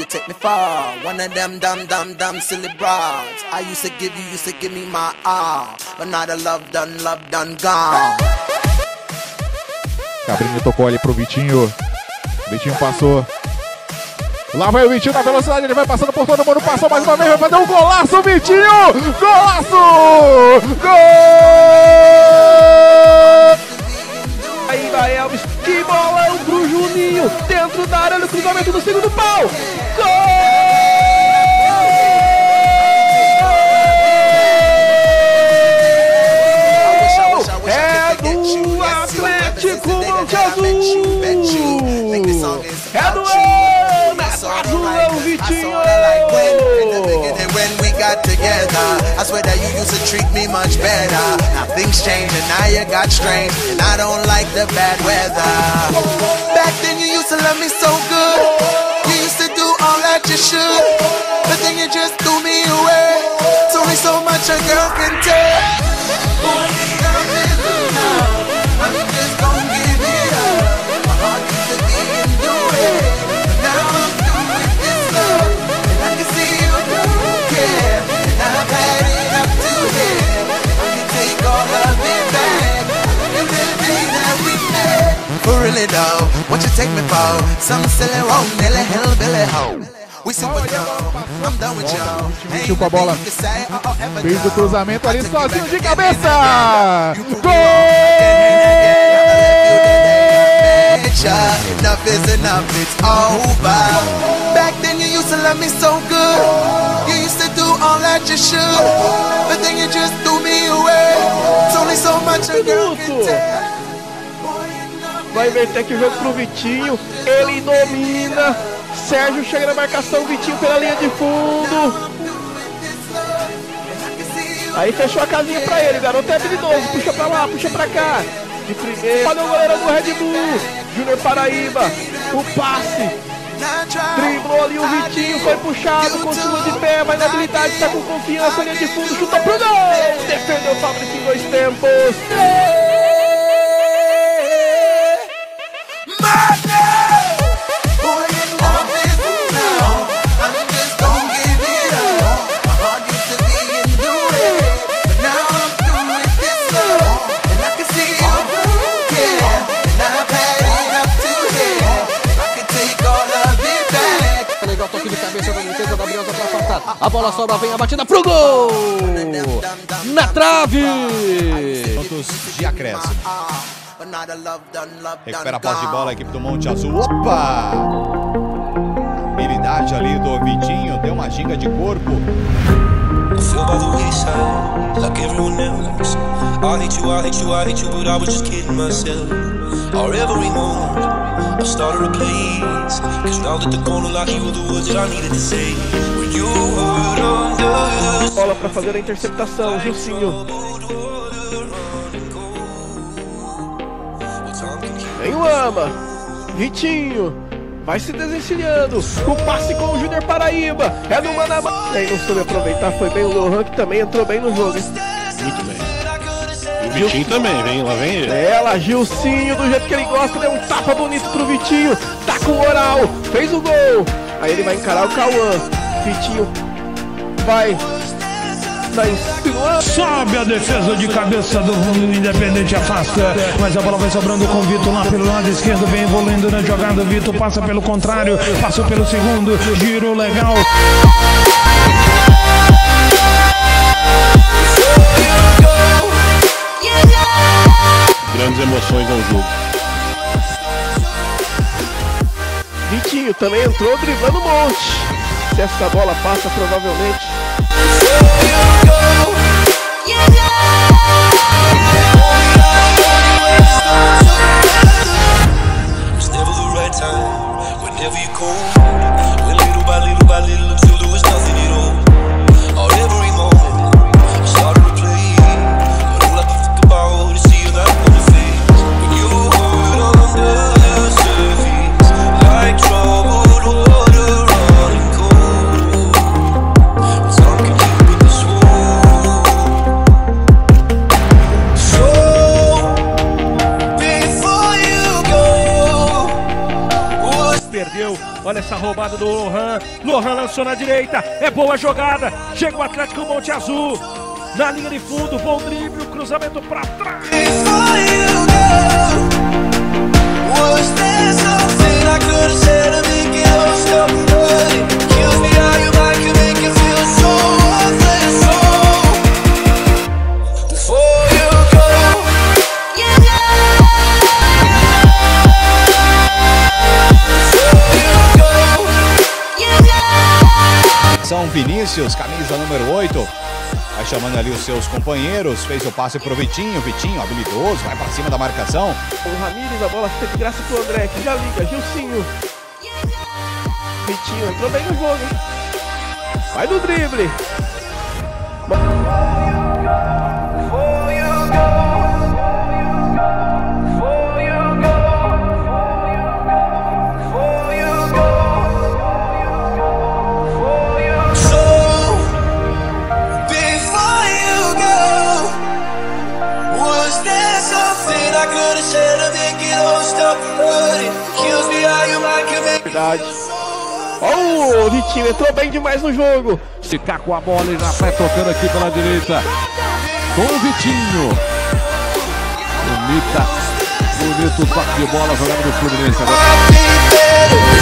you take me for? One of them dumb, dumb, dumb, silly broads. I used to give you, used to give me my all. But now the love done, love done, gone. Cabrinho tocou ali pro Vitinho. Vitinho passou. Lá vai o Vitinho na velocidade, ele vai passando por todo mundo, passou mais uma vez, vai fazer um golaço, Vitinho! Golaço! Gol! Aí vai Elvis, que bolão pro Juninho, dentro da área, no cruzamento do segundo pau. I swear that you used to treat me much better. Now things changed and now you got strange, and I don't like the bad weather. Back then you used to love me so good, you used that you should, but then you just threw me away. It's only so much a girl can take. Boy, love is enough. I'm just give it up. My heart to be it, but now I'm through with this love, and I can see you don't care. And I've had to take all of it back. And we really though, what you take me for? Some silly wrong, Nelly hillbilly hoe. We. I'm with y'all. Vitinho com a bola. Uh-uh, ever Fez o cruzamento ali sozinho de cabeça! Gol! Enough is enough, it's over. Back then you used to love me so good. You used to do all that you should. But then you just threw me away. It's only so much a girl can take. Vai inverter aqui o jogo pro Vitinho. Ele domina. Sérgio chega na marcação. Vitinho pela linha de fundo. Aí fechou a casinha pra ele. Garoto é habilidoso. Puxa pra lá, puxa pra cá. De primeira. Olha o goleiro do Red Bull. Júnior Paraíba. O passe. Driblou ali o Vitinho. Foi puxado. Continua de pé. Vai na habilidade. Tá com confiança. Linha de fundo. Chuta pro gol. Defendeu o Fabrício em dois tempos. A bola sobra, vem a batida pro gol! Na trave! Pontos de acréscimo. Recupera a posse de bola a equipe do Monte Azul. Opa! Habilidade ali do Vitinho, deu uma ginga de corpo. I feel Or every moment, I started a place. Cause now that the corner like you were the words that I needed to say. When you were under the Bola pra fazer a interceptação, Gilcinho. Vem o Ama. Vitinho. Vai se desencilhando. O passe com o Júnior Paraíba. É no Manamá. E aí não soube aproveitar. Foi bem o Lohan que também entrou bem no jogo. Muito bem. O Vitinho também, vem, lá vem ele. Ela, Gilcinho, do jeito que ele gosta, deu um tapa bonito pro Vitinho. Tá com moral. Fez o gol. Aí ele vai encarar o Cauã. Vitinho vai. Sobe a defesa de cabeça do Independente afasta, mas a bola vai sobrando com o Vitor lá pelo lado esquerdo, vem evoluindo na jogada. O Vitor passa pelo contrário, passou pelo segundo, giro legal. Grandes emoções ao jogo. Vitinho também entrou driblando um monte. Se essa bola passa, provavelmente. It's never the right time. Whenever you call, when little by little by little Olha essa roubada do Lohan. Lohan lançou na direita. É boa jogada. Chega o Atlético Monte Azul. Na linha de fundo, bom drible, cruzamento pra trás. Vinícius, camisa número 8. Vai chamando ali os seus companheiros. Fez o passe pro Vitinho. Vitinho, habilidoso, vai pra cima da marcação. O Ramires, a bola fica de graça pro André, que já liga, Gilcinho. Vitinho entrou bem no jogo? Vai no drible. so so Ó, o Vitinho entrou bem demais no jogo. Ficar com a bola e já vai tocando aqui pela direita. Com o Vitinho. Bonita. Bonito toque de bola jogando no Fluminense agora.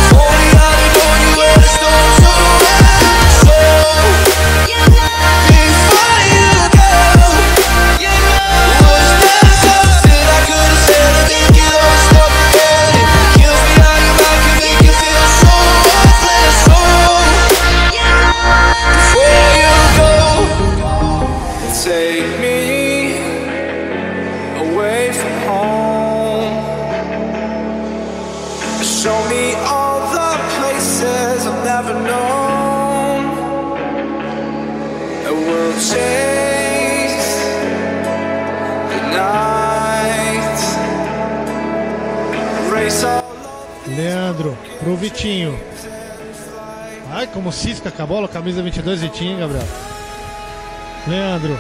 Vitinho. Ai, como cisca com a bola, camisa 22, Vitinho, Gabriel. Leandro,